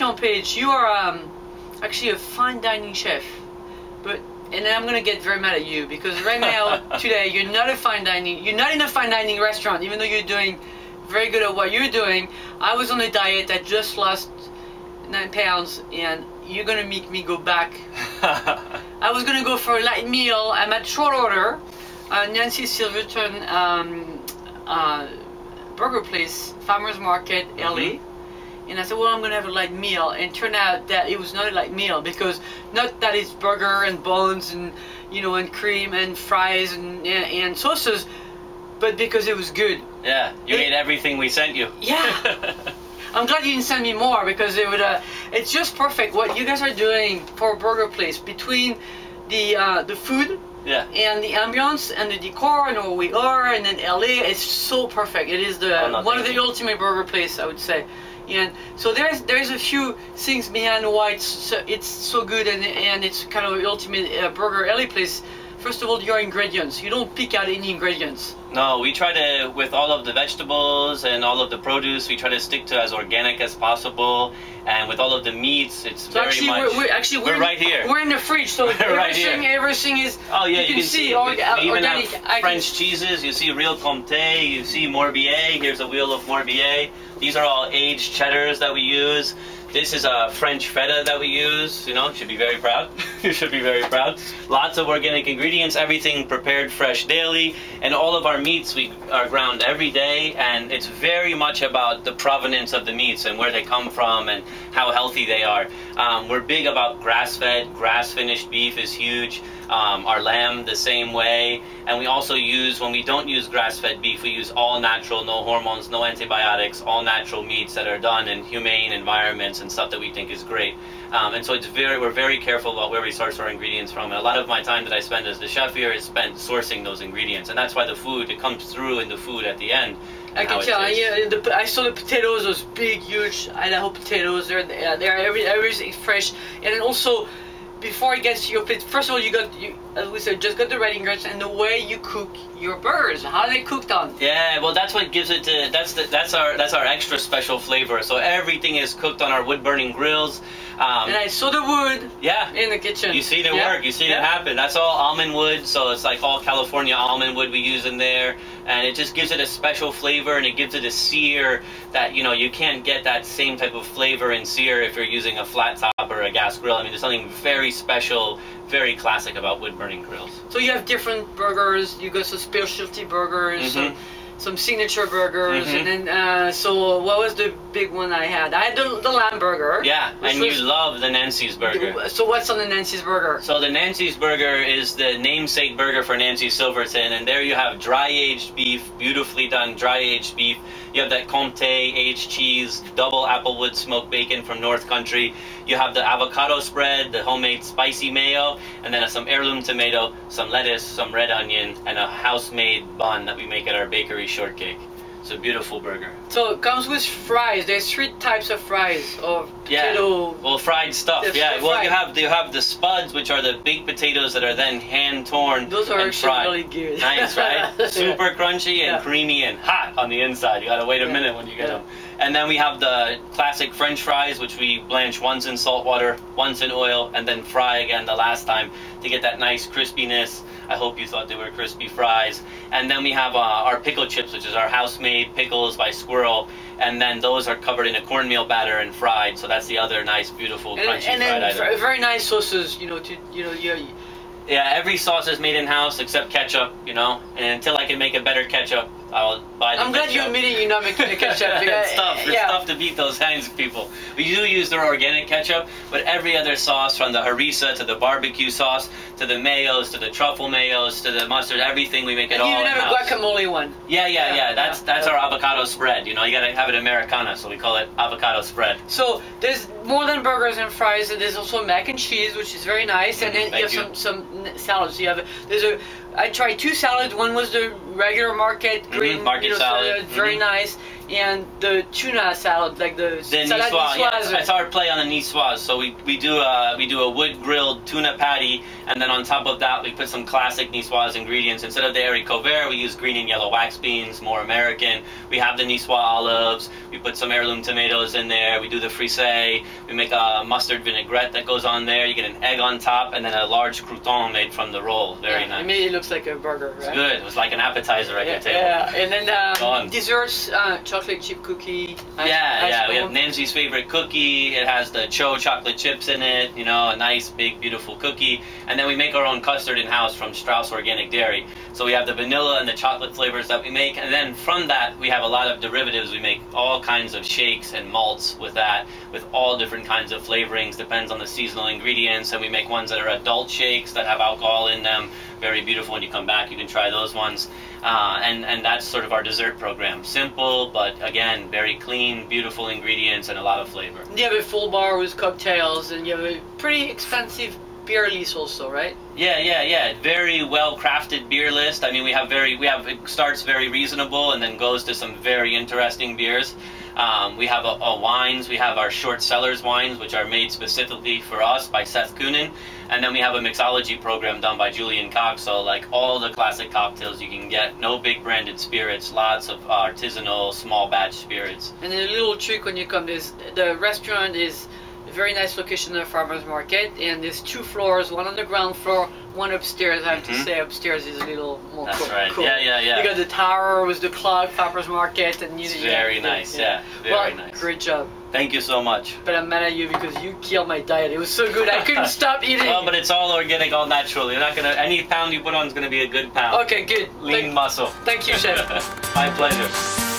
Page, you are um, actually a fine dining chef, but and then I'm gonna get very mad at you because right now today you're not a fine dining, you're not in a fine dining restaurant, even though you're doing very good at what you're doing. I was on a diet that just lost nine pounds, and you're gonna make me go back. I was gonna go for a light meal. I'm at short order. Uh, Nancy Silverton um, uh, burger place, farmers market, LA. And I said, well, I'm gonna have a light meal. And it turned out that it was not a light meal because not that it's burger and bones and you know and cream and fries and and, and sauces, but because it was good. Yeah, you It- ate everything we sent you. Yeah. I'm glad you didn't send me more because it would. Uh, it's just perfect what you guys are doing for a burger place between the uh, the food yeah. and the ambience and the decor and where we are and then LA. It's so perfect. It is the Oh, no, one of the you. ultimate burger place I would say. And so there's there's a few things behind why it's so, it's so good and and it's kind of ultimate uh, burger LA place. First of all, your ingredients. You don't pick out any ingredients. No, we try to, with all of the vegetables and all of the produce, we try to stick to as organic as possible. And with all of the meats, it's So very actually, much. we're, we're actually we're in- right here. We're in the fridge, so We're right everything everything is. Oh yeah, you, can, see, it. org- we uh, even organic. have can- French cheeses. You see real Comté. You see Morbier. Here's a wheel of Morbier. These are all aged cheddars that we use. This is a French feta that we use. You know, should be very proud. you should be very proud. Lots of organic ingredients. Everything prepared fresh daily, and all of our meats we are ground every day. And it's very much about the provenance of the meats and where they come from and how healthy they are. Um, we're big about grass-fed, grass-finished beef is huge. Um, our lamb the same way, and we also use when we don't use grass-fed beef, we use all natural, no hormones, no antibiotics, all natural meats that are done in humane environments and stuff that we think is great. Um, and so it's very, we're very careful about where we source our ingredients from. And a lot of my time that I spend as the chef here is spent sourcing those ingredients, and that's why the food it comes through in the food at the end. I can tell. Yeah, the, I saw the potatoes, those big, huge Idaho potatoes. They're they're they're every everything fresh, and also. Before it gets to your plate, first of all, you got you, as we said, just got the right ingredients and the way you cook your burgers, how they cooked on. Yeah, well, that's what gives it to. That's the, that's our that's our extra special flavor. So everything is cooked on our wood burning grills. Um, And I saw the wood yeah, in the kitchen. You see the Yeah. work. You see it happen. That's all almond wood, so it's like all California almond wood we use in there, and it just gives it a special flavor and it gives it a sear that you know you can't get that same type of flavor and sear if you're using a flat top or a gas grill. I mean, there's something very special, very classic about wood burning grills. So you have different burgers. You got some specialty burgers, some, Mhm. some signature burgers, Mhm. and then uh, so what was the big one I had? I had the, the lamb burger. Yeah, and you love the Nancy's burger. So what's on the Nancy's burger? So the Nancy's Burger is the namesake burger for Nancy Silverton, and there you have dry-aged beef, beautifully done dry-aged beef. You have that Comté aged cheese, double applewood smoked bacon from North Country. You have the avocado spread, the homemade spicy mayo, and then some heirloom tomato, some lettuce, some red onion, and a house-made bun that we make at our bakery shortcake. It's a beautiful burger. So it comes with fries. There's three types of fries of Yeah. potato. Well, fried stuff. They're yeah. fr- Well, you have you have the spuds, which are the baked potatoes that are then hand torn Those are and fried. really good. Nice, right? Super crunchy and Yeah. creamy and hot on the inside. You gotta wait a Yeah. minute when you get Yeah. them. And then we have the classic French fries, which we blanch once in salt water, once in oil, and then fry again the last time to get that nice crispiness. I hope you thought they were crispy fries. And then we have uh, our pickle chips, which is our house-made pickles by Squirrel. And then those are covered in a cornmeal batter and fried. So that's the other nice, beautiful, And, crunchy and fried then item. very nice sauces, you know, to you know, you, Yeah, every sauce is made in house except ketchup, you know. And until I can make a better ketchup, I'll buy the I'm glad you're admitted you're not making the ketchup. it's tough. It's yeah. tough to beat those kinds of people. We do use their organic ketchup, but every other sauce, from the harissa to the barbecue sauce to the mayos to the truffle mayos to the mustard, everything we make it And all you even have a guacamole one. Yeah, yeah, Yeah, yeah. That's that's yeah. our avocado spread. You know, you gotta have it Americana, so we call it avocado spread. So there's more than burgers and fries. and There's also mac and cheese, which is very nice, and then Mhm, you have thank some some salads. You have there's a I tried two salads. One was the regular market green Mm-hmm, market you know, salad, very mhm. nice, and the tuna salad, like the, The salad niçoise, yeah, niçoise. it's our play on the niçoise. So we, we do a we do a wood grilled tuna patty, and then on top of that we put some classic niçoise ingredients. Instead of the haricot we use green and yellow wax beans, more American. We have the niçoise olives. We put some heirloom tomatoes in there. We do the frisee, We make a mustard vinaigrette that goes on there. You get an egg on top, and then a large crouton made from the roll. Very yeah, nice. I mean, it looks like a burger, right? It's good. It was like an appetizer at Yeah, your table. yeah, and then um, desserts, uh, chocolate chip cookie. ice- Yeah, ice yeah. We have Nancy's favorite cookie. It has the Cho chocolate chips in it. You know, a nice, big, beautiful cookie. And then we make our own custard in house from Straus Organic Dairy. So we have the vanilla and the chocolate flavors that we make. And then from that, we have a lot of derivatives. We make all kinds of shakes and malts with that, with all different kinds of flavorings. Depends on the seasonal ingredients. And we make ones that are adult shakes that have alcohol in them. Very beautiful. When you come back, you can try those ones. Uh, and, and that's sort of our dessert program. Simple, but again, very clean, beautiful ingredients and a lot of flavor. You have a full bar with cocktails, and you have a pretty expensive beer list also, right? Yeah, yeah, yeah. Very well crafted beer list. I mean, we have very, we have, it starts very reasonable and then goes to some very interesting beers. Um, we have a, a wines, we have our Short Cellars wines, which are made specifically for us by Seth Kunin. And then we have a mixology program done by Julian Cox. So, like all the classic cocktails you can get, no big branded spirits, lots of artisanal, small batch spirits. And a little trick when you come, is the restaurant is very nice location at a farmer's market, and there's two floors, one on the ground floor, one upstairs. I have to Mhm. say, upstairs is a little more That's cool. right. cool. Yeah, yeah, yeah. You got the tower with the clock, farmer's market, and you. It's yeah, very yeah, nice, yeah. Very well, nice. Great job. Thank you so much. But I'm mad at you because you killed my diet. It was so good, I couldn't stop eating. Well, but it's all organic, all natural. You're not gonna any pound you put on is gonna be a good pound. okay, good. Lean Thank, muscle. thank you, chef. My pleasure.